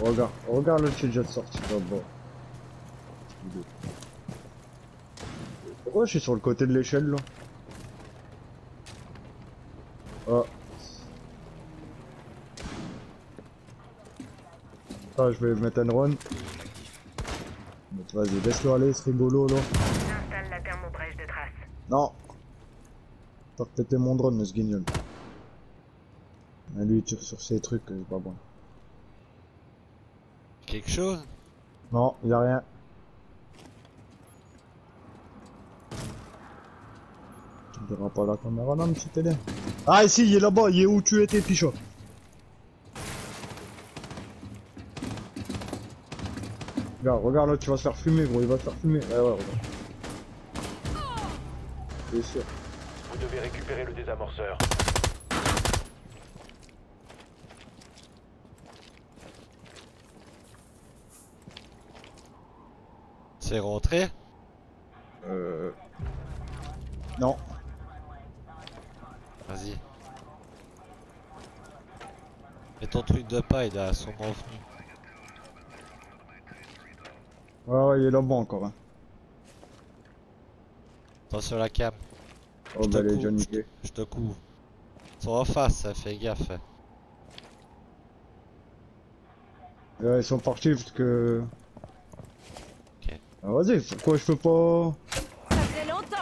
Regarde, regarde le petit jet sorti là-bas. Pourquoi je suis sur le côté de l'échelle là? Ah. Ah, je vais mettre un run. Vas-y, laisse-le aller, c'est rigolo là. Installe la thermobrèche de trace. Non T'as pété mon drone, ce guignol. Ah, lui, il tire sur ces trucs, c'est pas bon. Quelque chose Non, y a rien. Tu ne verras pas la caméra là, petit télé. Ah, ici, il est là-bas, il est où tu étais, Pichot? Regarde, regarde là, tu vas se faire fumer, gros, il va te faire fumer. Ouais, ouais, regarde. C'est sûr. Vous devez récupérer le désamorceur. C'est rentré? Euh... Non. Vas-y. Mets ton truc de paille là, son venu. Ouais, ouais, il est là-bas encore. Hein. Attention la cam, Oh, Je te bah, les niqués. je te couvre. Ils sont en face, ça fait gaffe. Ouais, ils sont partis parce que... Ah, vas-y, pourquoi je peux pas... Ça fait longtemps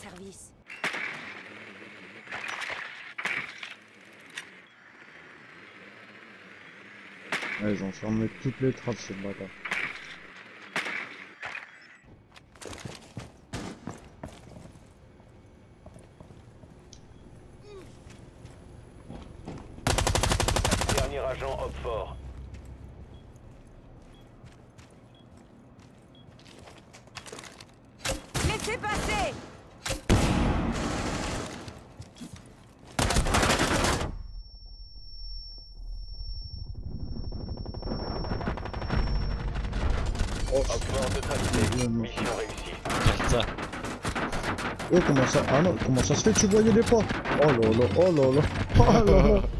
service. Ouais, ils ont fermé toutes les trappes, ces bâtards. Agent Hopfort. Laissez passer Hopfort neutralisé. Mission réussie. Regarde ça. Oh, comment ça... Ah non, comment ça se fait que tu voyais les pas? Oh là là, oh là là, oh là là